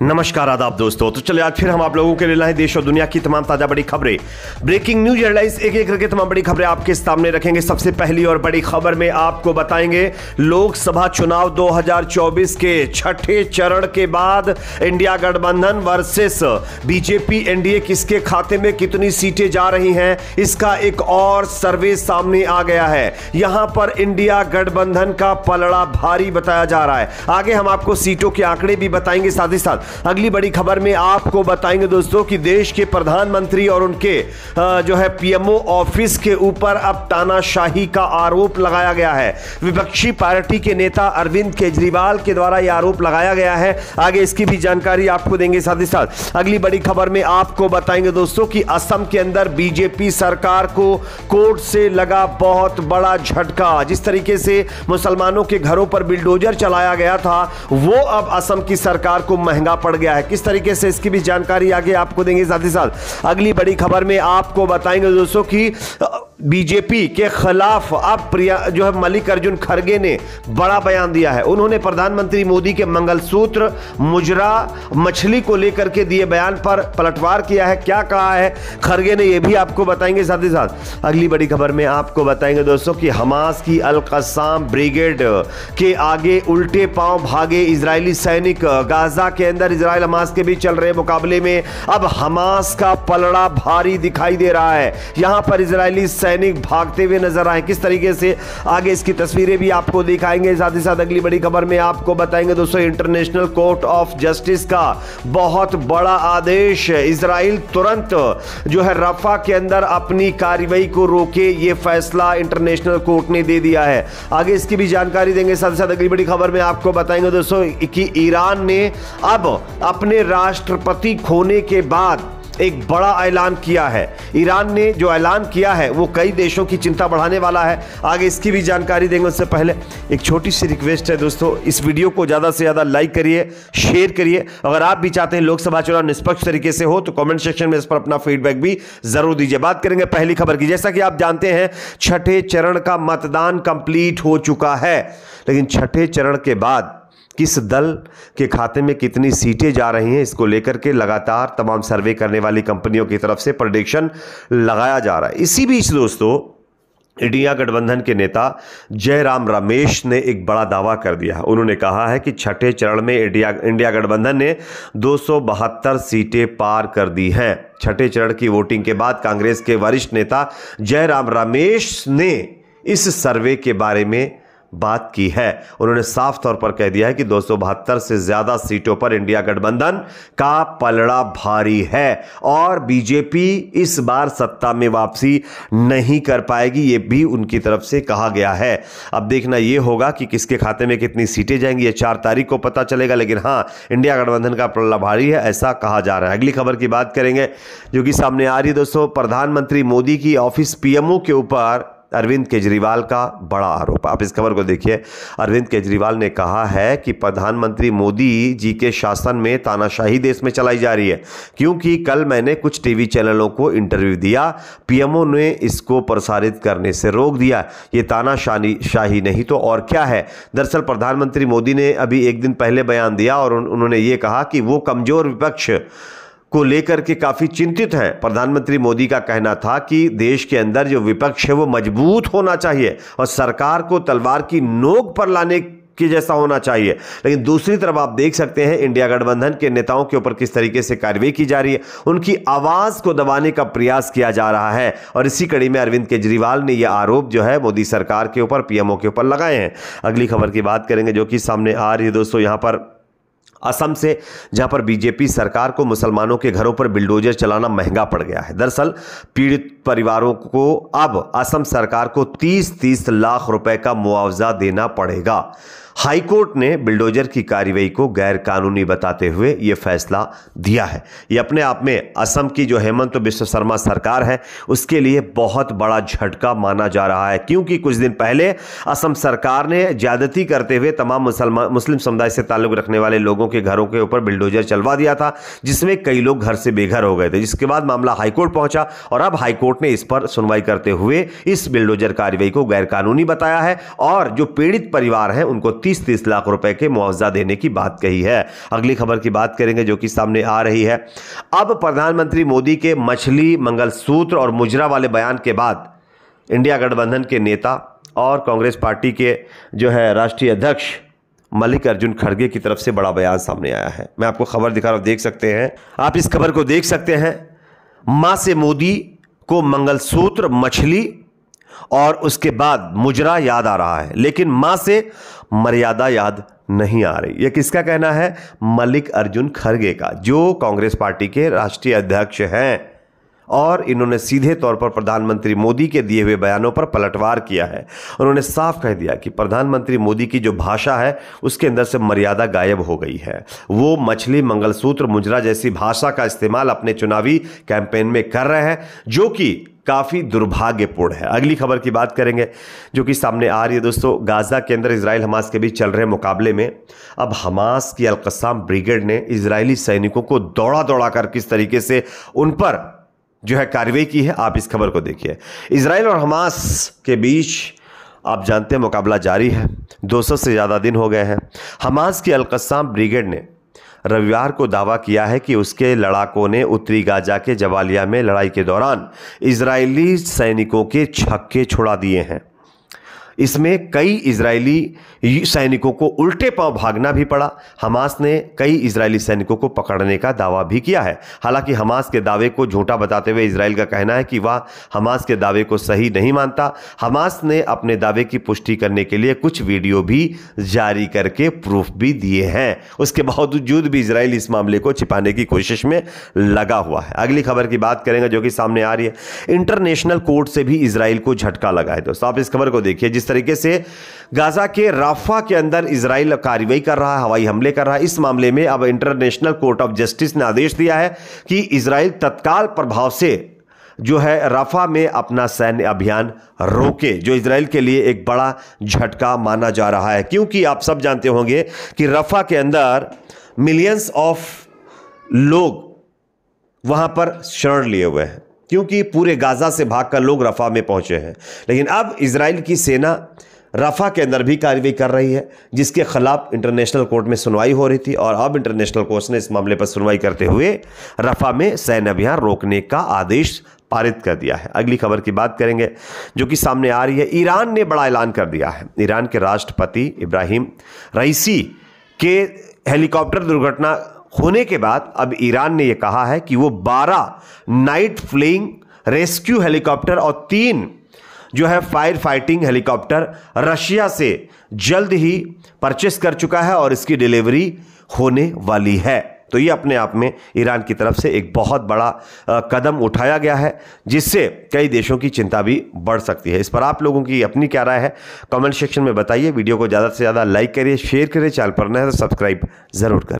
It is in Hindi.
नमस्कार, आदाब दोस्तों। तो चलिए, आज फिर हम आप लोगों के लिए लाए देश और दुनिया की तमाम ताज़ा बड़ी खबरें। ब्रेकिंग न्यूज़ हेडलाइंस एक एक करके तमाम बड़ी खबरें आपके सामने रखेंगे। सबसे पहली और बड़ी खबर में आपको बताएँगे, लोकसभा चुनाव 2024 के छठे चरण के बाद इंडिया गठबंधन वर्सेस बीजेपी एनडीए किसके खाते में कितनी सीटें जा रही हैं, इसका एक और सर्वे सामने आ गया है। यहाँ पर इंडिया गठबंधन का पलड़ा भारी बताया जा रहा है। आगे हम आपको सीटों के आंकड़े भी बताएँगे साथ ही साथ। अगली बड़ी खबर में आपको बताएँगे दोस्तों कि देश के प्रधानमंत्री और उनके जो है पीएमओ ऑफ़िस के ऊपर अब तानाशाही का आरोप लगाया गया है। विपक्षी पार्टी के नेता अरविंद केजरीवाल के द्वारा यह आरोप लगाया गया है। आगे इसकी भी जानकारी आपको देंगे साथ ही साथ। अगली बड़ी खबर में आपको बताएँगे दोस्तों कि असम के अंदर बीजेपी सरकार को कोर्ट से लगा बहुत बड़ा झटका। जिस तरीके से मुसलमानों के घरों पर बिल्डोजर चलाया गया था, वो अब असम की सरकार को महँगा पड़ गया है। किस तरीके से इसकी भी जानकारी आगे आपको देंगे साथ ही साथ। अगली बड़ी खबर में आपको बताएँगे दोस्तों की बीजेपी के खिलाफ अब प्रिया, जो है मल्लिकार्जुन खड़गे ने बड़ा बयान दिया है। उन्होंने प्रधानमंत्री मोदी के मंगलसूत्र, मुजरा, मछली को लेकर के दिए बयान पर पलटवार किया है। क्या कहा है? खड़गे ने यह भी आपको बताएँगे साथ ही साथ। अगली बड़ी खबर में आपको बताएँगे दोस्तों कि हमास की अल कसाम ब्रिगेड के आगे उल्टे पाँव भागे इजरायली सैनिक। गाजा के अंदर इसराइल हमास के बीच चल रहे मुकाबले में अब हमास का पलड़ा भारी दिखाई दे रहा है। यहाँ पर इसराइली भागते हुए नज़र आए। किस तरीके से आगे इसकी तस्वीरें भी आपको दिखाएँगे? साथ ही साथ अगली बड़ी खबर में आपको बताएँगे दोस्तों इंटरनेशनल कोर्ट ऑफ़ जस्टिस का बहुत बड़ा आदेश। इसराइल तुरंत जो है रफा के अंदर अपनी कार्रवाई को रोके, ये फैसला इंटरनेशनल कोर्ट ने दे दिया है। आगे इसकी भी जानकारी देंगे। साथ ही साथ अगली बड़ी खबर में आपको बताएँगे दोस्तों कि ईरान ने अब अपने राष्ट्रपति खोने के बाद एक बड़ा ऐलान किया है। ईरान ने जो ऐलान किया है, वो कई देशों की चिंता बढ़ाने वाला है। आगे इसकी भी जानकारी देंगे उससे पहले। एक छोटी सी रिक्वेस्ट है दोस्तों, इस वीडियो को ज़्यादा से ज़्यादा लाइक करिए, शेयर करिए। अगर आप भी चाहते हैं लोकसभा चुनाव निष्पक्ष तरीके से हो तो कॉमेंट सेक्शन में इस पर अपना फीडबैक भी ज़रूर दीजिए। बात करेंगे पहली खबर की। जैसा कि आप जानते हैं, छठे चरण का मतदान कंप्लीट हो चुका है, लेकिन छठे चरण के बाद किस दल के खाते में कितनी सीटें जा रही हैं, इसको लेकर के लगातार तमाम सर्वे करने वाली कंपनियों की तरफ़ से प्रडिक्शन लगाया जा रहा है। इसी बीच दोस्तों, इंडिया गठबंधन के नेता जयराम रमेश ने एक बड़ा दावा कर दिया है। उन्होंने कहा है कि छठे चरण में इंडिया इंडिया गठबंधन ने दो सौ बहत्तर सीटें पार कर दी हैं। छठे चरण की वोटिंग के बाद कांग्रेस के वरिष्ठ नेता जयराम रमेश ने इस सर्वे के बारे में बात की है। उन्होंने साफ़ तौर पर कह दिया है कि दो सौ बहत्तर से ज़्यादा सीटों पर इंडिया गठबंधन का पलड़ा भारी है और बीजेपी इस बार सत्ता में वापसी नहीं कर पाएगी, ये भी उनकी तरफ़ से कहा गया है। अब देखना यह होगा कि किसके खाते में कितनी सीटें जाएँगी, ये चार तारीख को पता चलेगा, लेकिन हाँ इंडिया गठबंधन का पलड़ा भारी है, ऐसा कहा जा रहा है। अगली खबर की बात करेंगे, जो कि सामने आ रही है दोस्तों, प्रधानमंत्री मोदी की ऑफ़िस पीएमओ के ऊपर अरविंद केजरीवाल का बड़ा आरोप। आप इस खबर को देखिए। अरविंद केजरीवाल ने कहा है कि प्रधानमंत्री मोदी जी के शासन में तानाशाही देश में चलाई जा रही है, क्योंकि कल मैंने कुछ टीवी चैनलों को इंटरव्यू दिया, पीएमओ ने इसको प्रसारित करने से रोक दिया। ये तानाशाही, शाही नहीं तो और क्या है? दरअसल प्रधानमंत्री मोदी ने अभी एक दिन पहले बयान दिया और उन्होंने ये कहा कि वो कमज़ोर विपक्ष को लेकर के काफ़ी चिंतित हैं। प्रधानमंत्री मोदी का कहना था कि देश के अंदर जो विपक्ष है वो मज़बूत होना चाहिए और सरकार को तलवार की नोक पर लाने के जैसा होना चाहिए। लेकिन दूसरी तरफ़ आप देख सकते हैं, इंडिया गठबंधन के नेताओं के ऊपर किस तरीके से कार्रवाई की जा रही है। उनकी आवाज़ को दबाने का प्रयास किया जा रहा है और इसी कड़ी में अरविंद केजरीवाल ने यह आरोप जो है मोदी सरकार के ऊपर, पीएमओ के ऊपर लगाए हैं। अगली खबर की बात करेंगे जो कि सामने आ रही है दोस्तों, यहाँ पर असम से, जहाँ पर बीजेपी सरकार को मुसलमानों के घरों पर बिल्डोजर चलाना महँगा पड़ गया है। दरअसल, पीड़ित परिवारों को अब असम सरकार को 30-30 लाख रुपए का मुआवजा देना पड़ेगा। हाईकोर्ट ने बिल्डोजर की कार्रवाई को गैर कानूनी बताते हुए यह फैसला दिया है। यह अपने आप में असम की जो हेमंत बिश्व शर्मा सरकार है, उसके लिए बहुत बड़ा झटका माना जा रहा है, क्योंकि कुछ दिन पहले असम सरकार ने ज्यादती करते हुए तमाम मुसलमान मुस्लिम समुदाय से ताल्लुक रखने वाले लोगों के घरों के ऊपर बिल्डोजर चलवा दिया था, जिसमें कई लोग घर से बेघर हो गए थे। जिसके बाद मामला हाईकोर्ट पहुँचा और अब हाईकोर्ट ने इस पर सुनवाई करते हुए इस बिल्डोजर कार्रवाई को गैरकानूनी बताया है और जो पीड़ित परिवार है, उनको 25 तीस लाख रुपए के मुआवजा देने की बात कही है। अगली खबर की बात करेंगे जो कि सामने आ रही है। अब प्रधानमंत्री मोदी के मछली मंगलसूत्र और मुजरा वाले बयान के बाद इंडिया गठबंधन के नेता और कांग्रेस पार्टी के जो है राष्ट्रीय अध्यक्ष मल्लिकार्जुन खड़गे की तरफ़ से बड़ा बयान सामने आया है। मैं आपको खबर दिखा रहा हूँ, देख सकते हैं। आप इस खबर को देख सकते हैं। माँ से मोदी को मंगलसूत्र, मछली और उसके बाद मुजरा याद आ रहा है, लेकिन माँ से मर्यादा याद नहीं आ रही। यह किसका कहना है? मल्लिक अर्जुन खड़गे का, जो कांग्रेस पार्टी के राष्ट्रीय अध्यक्ष हैं और इन्होंने सीधे तौर पर प्रधानमंत्री मोदी के दिए हुए बयानों पर पलटवार किया है। उन्होंने साफ़ कह दिया कि प्रधानमंत्री मोदी की जो भाषा है, उसके अंदर से मर्यादा गायब हो गई है। वो मछली मंगलसूत्र मुजरा जैसी भाषा का इस्तेमाल अपने चुनावी कैंपेन में कर रहे हैं, जो कि काफ़ी दुर्भाग्यपूर्ण है। अगली खबर की बात करेंगे, जो कि सामने आ रही है दोस्तों, गाजा के अंदर इसराइल हमास के बीच चल रहे मुकाबले में। अब हमास की अलकसाम ब्रिगेड ने इसराइली सैनिकों को दौड़ा दौड़ा कर किस तरीके से उन पर जो है कार्रवाई की है, आप इस खबर को देखिए। इसराइल और हमास के बीच, आप जानते हैं, मुकाबला जारी है। 200 से ज़्यादा दिन हो गए हैं। हमास की अलकसाम ब्रिगेड ने रविवार को दावा किया है कि उसके लड़ाकों ने उत्तरी गाजा के जवालिया में लड़ाई के दौरान इजरायली सैनिकों के छक्के छुड़ा दिए हैं। इसमें कई इजरायली सैनिकों को उल्टे पाँव भागना भी पड़ा। हमास ने कई इजरायली सैनिकों को पकड़ने का दावा भी किया है। हालाँकि हमास के दावे को झूठा बताते हुए इसराइल का कहना है कि वह हमास के दावे को सही नहीं मानता। हमास ने अपने दावे की पुष्टि करने के लिए कुछ वीडियो भी जारी करके प्रूफ भी दिए हैं। उसके बावजूद भी इसराइल इस मामले को छिपाने की कोशिश में लगा हुआ है। अगली खबर की बात करेंगे जो कि सामने आ रही है। इंटरनेशनल कोर्ट से भी इसराइल को झटका लगा है। दोस्तों, आप इस खबर को देखिए, जिस तरीके से गाजा के राफा के अंदर इसराइल कार्रवाई कर रहा है, हवाई हमले कर रहा है। इस मामले में अब इंटरनेशनल कोर्ट ऑफ़ जस्टिस ने आदेश दिया है कि इसराइल तत्काल प्रभाव से जो है रफा में अपना सैन्य अभियान रोके, जो इसराइल के लिए एक बड़ा झटका माना जा रहा है। क्योंकि आप सब जानते होंगे कि रफा के अंदर मिलियंस ऑफ़ लोग वहाँ पर शरण लिए हुए हैं। क्योंकि पूरे गाजा से भागकर लोग रफा में पहुँचे हैं। लेकिन अब इसराइल की सेना रफा के अंदर भी कार्रवाई कर रही है, जिसके खिलाफ इंटरनेशनल कोर्ट में सुनवाई हो रही थी और अब इंटरनेशनल कोर्ट ने इस मामले पर सुनवाई करते हुए रफा में सैन्य अभियान रोकने का आदेश पारित कर दिया है। अगली खबर की बात करेंगे, जो कि सामने आ रही है। ईरान ने बड़ा ऐलान कर दिया है। ईरान के राष्ट्रपति इब्राहिम रईसी के हेलीकॉप्टर दुर्घटना होने के बाद अब ईरान ने यह कहा है कि वो 12 नाइट फ्लेइंग रेस्क्यू हेलीकॉप्टर और तीन जो है फायर फाइटिंग हेलीकॉप्टर रशिया से जल्द ही परचेस कर चुका है और इसकी डिलीवरी होने वाली है। तो ये अपने आप में ईरान की तरफ़ से एक बहुत बड़ा कदम उठाया गया है, जिससे कई देशों की चिंता भी बढ़ सकती है। इस पर आप लोगों की अपनी क्या राय है, कमेंट सेक्शन में बताइए। वीडियो को ज़्यादा से ज़्यादा लाइक करिए, शेयर करिए, चैनल पर नए तो सब्सक्राइब ज़रूर करें।